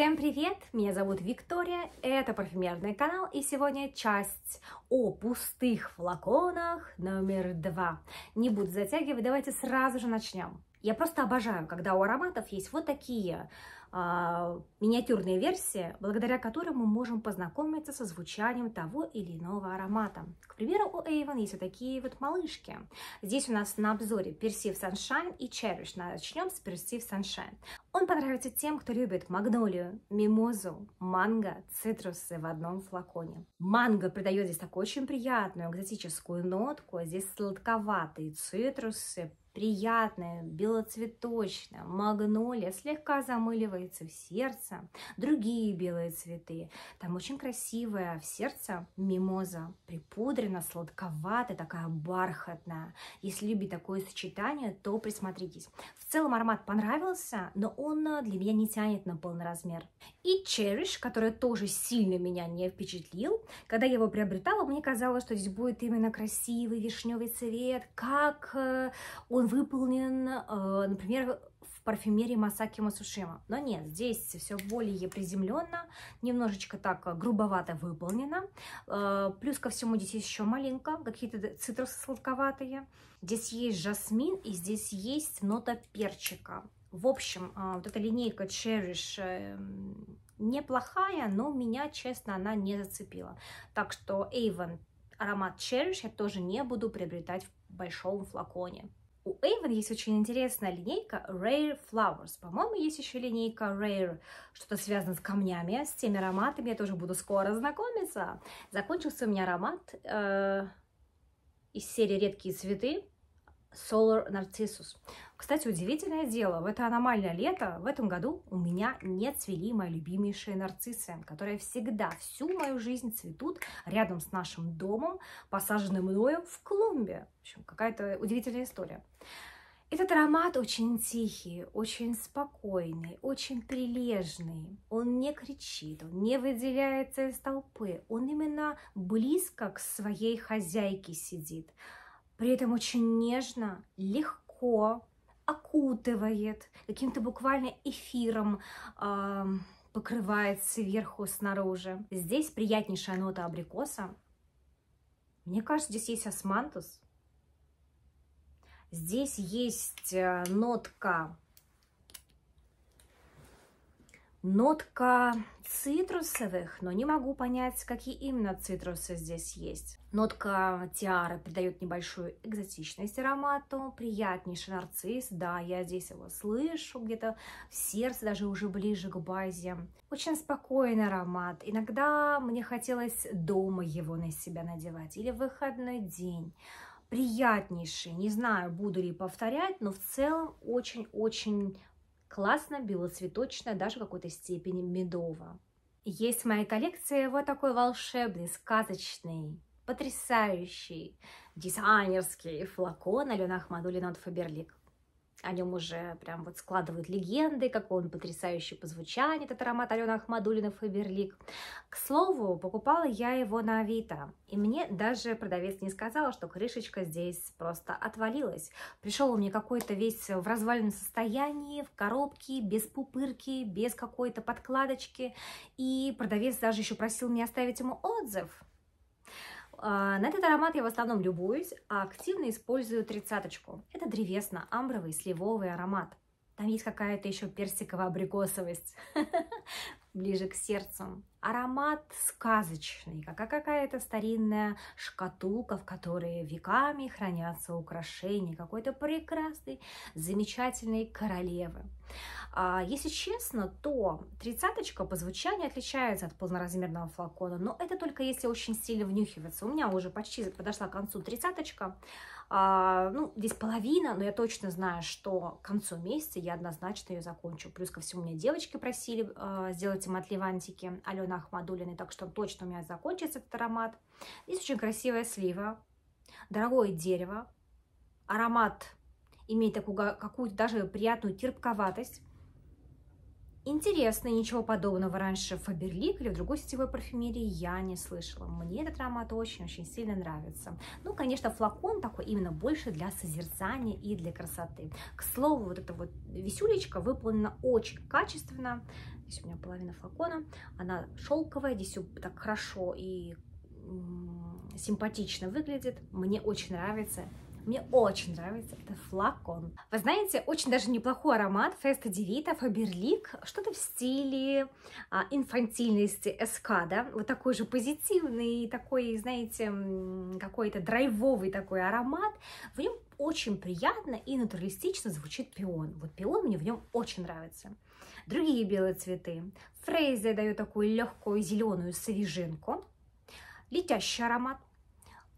Всем привет! Меня зовут Виктория, это парфюмерный канал, и сегодня часть о пустых флаконах номер два. Не буду затягивать, давайте сразу же начнем. Я просто обожаю, когда у ароматов есть вот такие миниатюрные версии, благодаря которым мы можем познакомиться со звучанием того или иного аромата. К примеру, у Avon есть вот такие вот малышки. Здесь у нас на обзоре Perceive Sunshine и Cherish. Начнем с Perceive Sunshine. Он понравится тем, кто любит магнолию, мимозу, манго, цитрусы в одном флаконе. Манго придает здесь такую очень приятную экзотическую нотку, а здесь сладковатые цитрусы, приятная, белоцветочная, магнолия слегка замыливается в сердце, другие белые цветы. Там очень красивая в сердце мимоза, припудрена, сладковатая, такая бархатная. Если любите такое сочетание, то присмотритесь. В целом аромат понравился, но он э, для меня не тянет на полный размер. И Cherish, который тоже сильно меня не впечатлил. Когда я его приобретала, мне казалось, что здесь будет именно красивый вишневый цвет, как э, он выполнен, э, например, в парфюмерии Масаки Масушима. Но нет, здесь все более приземленно, немножечко так грубовато выполнено. Плюс ко всему здесь еще малинка, какие-то цитрусы сладковатые. Здесь есть жасмин и здесь есть нота перчика. В общем, вот эта линейка Cherish неплохая, но меня, честно, она не зацепила. Так что Avon аромат Cherish я тоже не буду приобретать в большом флаконе. У Avon есть очень интересная линейка Rare Flowers. По-моему, есть еще линейка Rare, что-то связано с камнями, с теми ароматами. Я тоже буду скоро знакомиться. Закончился у меня аромат э, из серии «Редкие цветы» Solar Narcissus. Кстати, удивительное дело, в это аномальное лето в этом году у меня не цвели мои любимейшие нарциссы, которые всегда всю мою жизнь цветут рядом с нашим домом, посаженным мною в клумбе. В общем, какая-то удивительная история. Этот аромат очень тихий, очень спокойный, очень прилежный. Он не кричит, он не выделяется из толпы. Он именно близко к своей хозяйке сидит. При этом очень нежно, легко, окутывает, каким-то буквально эфиром э, покрывает сверху, снаружи. Здесь приятнейшая нота абрикоса. Мне кажется, здесь есть османтус. Здесь есть э, нотка нотка цитрусовых, но не могу понять, какие именно цитрусы здесь есть. Нотка тиары придает небольшую экзотичность аромату, приятнейший нарцисс, да, я здесь его слышу где-то в сердце, даже уже ближе к базе. Очень спокойный аромат, иногда мне хотелось дома его на себя надевать или в выходной день приятнейший. Не знаю, буду ли повторять, но в целом очень-очень классно, белоцветочная, даже в какой-то степени медово. Есть в моей коллекции вот такой волшебный, сказочный, потрясающий дизайнерский флакон Алена Ахмадулина от Фаберлик о нем уже прям вот складывают легенды, какой он потрясающий по звучанию, этот аромат Алена Ахмадулина Фаберлик. К слову, покупала я его на Авито, и мне даже продавец не сказала, что крышечка здесь просто отвалилась. Пришел он мне какой-то весь в разваленном состоянии, в коробке, без пупырки, без какой-то подкладочки, и продавец даже еще просил меня оставить ему отзыв. А, на этот аромат я в основном любуюсь, а активно использую тридцаточку. Это древесно-амбровый сливовый аромат. Там есть какая-то еще персиково-абрикосовость, ближе к сердцу. Аромат сказочный, как какая-то старинная шкатулка, в которой веками хранятся украшения какой-то прекрасной, замечательной королевы. А, если честно, то тридцаточка по звучанию отличается от полноразмерного флакона, но это только если очень сильно внюхиваться. У меня уже почти подошла к концу тридцаточка, а, ну, здесь половина, но я точно знаю, что к концу месяца я однозначно ее закончу. Плюс ко всему, меня девочки просили а, сделать им отливантики Алена Ахмадулиной, так что точно у меня закончится этот аромат. Здесь очень красивая слива, дорогое дерево, аромат имеет такую какую-то даже приятную терпковатость. Интересно, ничего подобного раньше в Фаберлик или в другой сетевой парфюмерии я не слышала. Мне этот аромат очень-очень сильно нравится. Ну, конечно, флакон такой именно больше для созерцания и для красоты. К слову, вот эта вот висюлечка выполнена очень качественно. Здесь у меня половина флакона. Она шелковая, здесь так хорошо и симпатично выглядит. Мне очень нравится. Мне очень нравится этот флакон. Вы знаете, очень даже неплохой аромат Феста Девита, Фаберлик. Что-то в стиле а, инфантильности эскада. Вот такой же позитивный, такой, знаете, какой-то драйвовый такой аромат. В нем очень приятно и натуралистично звучит пион. Вот пион мне в нем очень нравится. Другие белые цветы. Фрейза дает такую легкую зеленую свежинку. Летящий аромат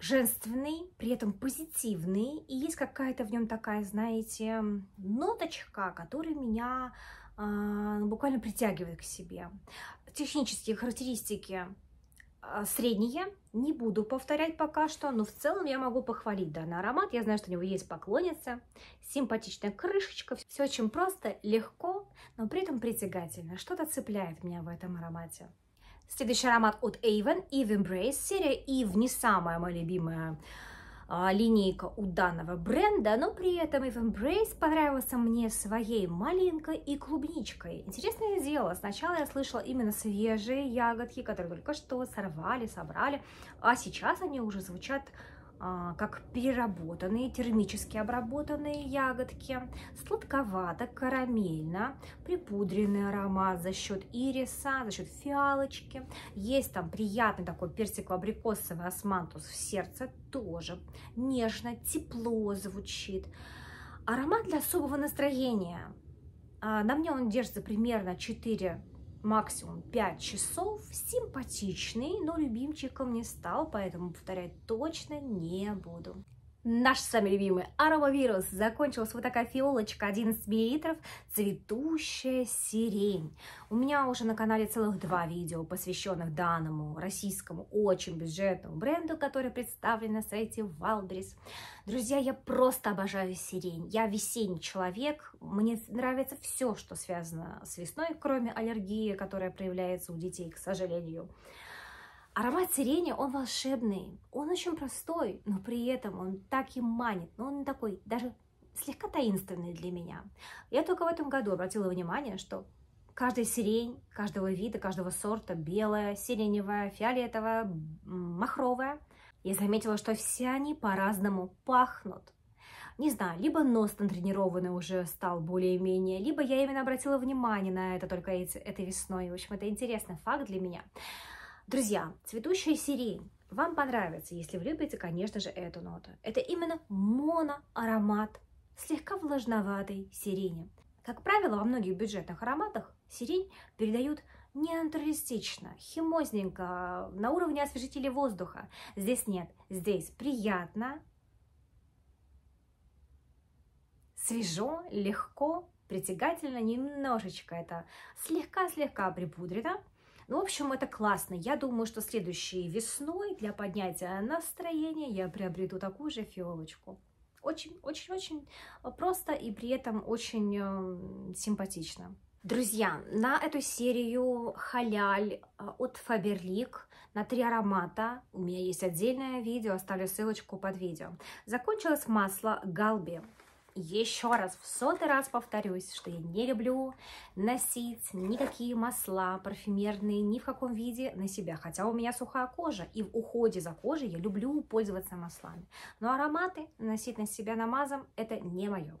женственный, при этом позитивный, и есть какая-то в нем такая, знаете, ноточка, которая меня э, буквально притягивает к себе. Технические характеристики э, средние, не буду повторять пока что, но в целом я могу похвалить данный аромат. Я знаю, что у него есть поклонница, симпатичная крышечка, все очень просто, легко, но при этом притягательно. Что-то цепляет меня в этом аромате. Следующий аромат от Avon, Eve Embrace. Серия Eve не самая моя любимая а, линейка у данного бренда, но при этом Eve Embrace понравился мне своей малинкой и клубничкой. Интересное дело, сначала я слышала именно свежие ягодки, которые только что сорвали, собрали, а сейчас они уже звучат как переработанные, термически обработанные ягодки, сладковато, карамельно, припудренный аромат за счет ириса, за счет фиалочки. Есть там приятный такой персиково-абрикосовый османтус в сердце, тоже нежно, тепло звучит. Аромат для особого настроения. А, на мне он держится примерно 4 максимум 5 часов, симпатичный, но любимчиком не стал, поэтому повторять точно не буду. Наш самый любимый аромавирус. Закончилась вот такая фиолочка 11 мл, цветущая сирень. У меня уже на канале целых два видео, посвященных данному российскому очень бюджетному бренду, который представлен на сайте Wildberries. Друзья, я просто обожаю сирень. Я весенний человек, мне нравится все, что связано с весной, кроме аллергии, которая проявляется у детей, к сожалению. Аромат сирени, он волшебный, он очень простой, но при этом он так и манит, но он такой даже слегка таинственный для меня. Я только в этом году обратила внимание, что каждая сирень, каждого вида, каждого сорта, белая, сиреневая, фиолетовая, махровая, я заметила, что все они по-разному пахнут. Не знаю, либо нос натренированный уже стал более-менее, либо я именно обратила внимание на это только этой весной. В общем, это интересный факт для меня. Друзья, цветущая сирень вам понравится, если вы любите, конечно же, эту ноту. Это именно моноаромат слегка влажноватой сирени. Как правило, во многих бюджетных ароматах сирень передают не натуралистично, химозненько, на уровне освежителя воздуха. Здесь нет, здесь приятно, свежо, легко, притягательно, немножечко это слегка-слегка припудрено, ну, в общем, это классно. Я думаю, что следующей весной для поднятия настроения я приобрету такую же фиолочку. Очень-очень-очень просто и при этом очень э, симпатично. Друзья, на эту серию халяль э, от Faberlic на три аромата у меня есть отдельное видео, оставлю ссылочку под видео. Закончилось масло Галби еще раз, в сотый раз повторюсь, что я не люблю носить никакие масла парфюмерные ни в каком виде на себя. Хотя у меня сухая кожа, и в уходе за кожей я люблю пользоваться маслами. Но ароматы носить на себя намазом – это не мое.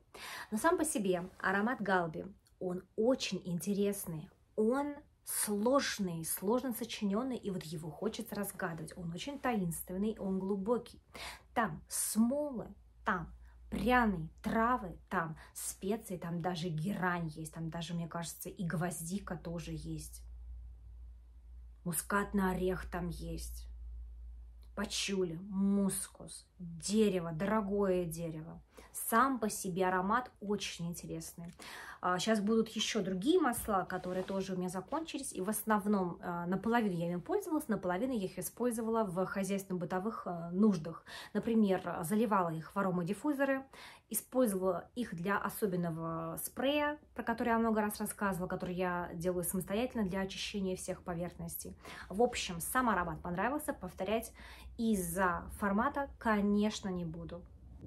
Но сам по себе аромат Галби, он очень интересный. Он сложный, сложно сочиненный, и вот его хочется разгадывать. Он очень таинственный, он глубокий. Там смолы, там пряные травы, там специи, там даже герань есть, там даже, мне кажется, и гвоздика тоже есть. Мускатный орех там есть. Пачули, мускус, дерево, дорогое дерево. Сам по себе аромат очень интересный. Сейчас а, будут еще другие масла, которые тоже у меня закончились. И в основном а, наполовину я ими пользовалась, наполовину я их использовала в хозяйственно-бытовых а, нуждах. Например, заливала их в аромадиффузоры, использовала их для особенного спрея, про который я много раз рассказывала, который я делаю самостоятельно для очищения всех поверхностей. В общем, сам аромат понравился, повторять из-за формата, конечно, не буду.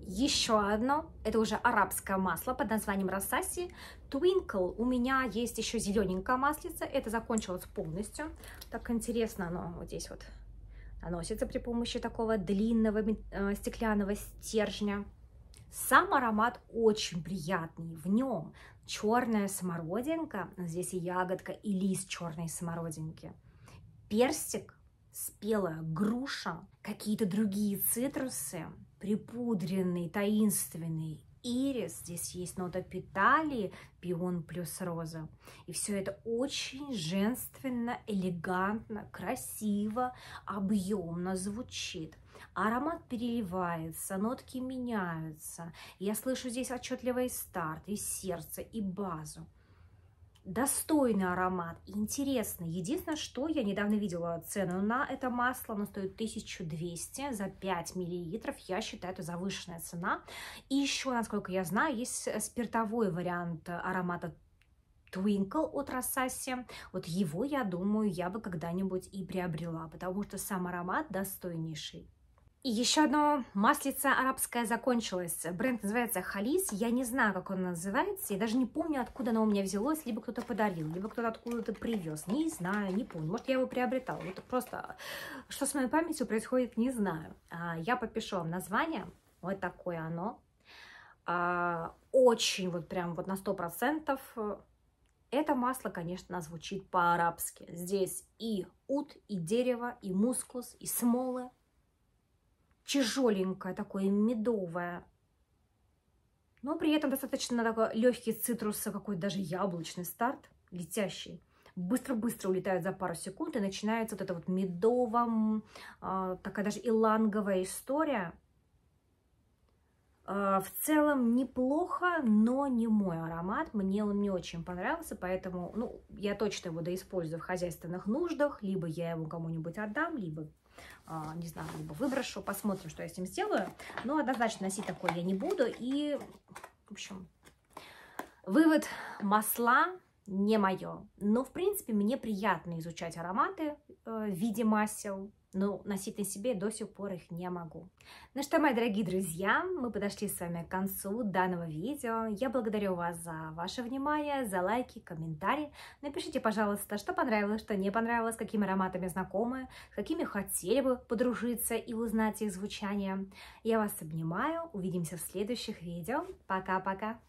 Еще одно, это уже арабское масло под названием Рассаси. Twinkle. У меня есть еще зелененькое маслице, это закончилось полностью. Так интересно оно вот здесь вот наносится при помощи такого длинного э, стеклянного стержня. Сам аромат очень приятный, в нем черная смородинка, здесь и ягодка, и лист черной смородинки, персик, спелая груша, какие-то другие цитрусы, припудренный, таинственный ирис, здесь есть нота питалии, пион плюс роза. И все это очень женственно, элегантно, красиво, объемно звучит. Аромат переливается, нотки меняются. Я слышу здесь отчетливый старт, и сердце, и базу достойный аромат, интересный. Единственное, что я недавно видела цену на это масло, оно стоит 1200 за 5 миллилитров. Я считаю, это завышенная цена. И еще, насколько я знаю, есть спиртовой вариант аромата Twinkle от Рассаси. Вот его, я думаю, я бы когда-нибудь и приобрела, потому что сам аромат достойнейший. И еще одно маслице арабское закончилось. Бренд называется Халис. Я не знаю, как он называется. Я даже не помню, откуда оно у меня взялось. Либо кто-то подарил, либо кто-то откуда-то привез. Не знаю, не помню. Может, я его приобретала. Вот просто, что с моей памятью происходит, не знаю. А, я попишу вам название. Вот такое оно. А, очень вот прям вот на сто процентов это масло, конечно, звучит по-арабски. Здесь и ут, и дерево, и мускус, и смолы тяжеленькое, такое медовое. Но при этом достаточно такой легкий цитрус, какой-то даже яблочный старт, летящий. Быстро-быстро улетает за пару секунд, и начинается вот эта вот медовая, такая даже иланговая история. Э, в целом неплохо, но не мой аромат. Мне он не очень понравился, поэтому ну, я точно его доиспользую в хозяйственных нуждах. Либо я его кому-нибудь отдам, либо а, не знаю, либо выброшу, посмотрим, что я с ним сделаю. Но однозначно носить такое я не буду. И, в общем, вывод, масла не мое. Но, в принципе, мне приятно изучать ароматы э, в виде масел, но носить на себе до сих пор их не могу. Ну что, мои дорогие друзья, мы подошли с вами к концу данного видео. Я благодарю вас за ваше внимание, за лайки, комментарии. Напишите, пожалуйста, что понравилось, что не понравилось, какими ароматами знакомы, какими хотели бы подружиться и узнать их звучание. Я вас обнимаю, увидимся в следующих видео. Пока-пока!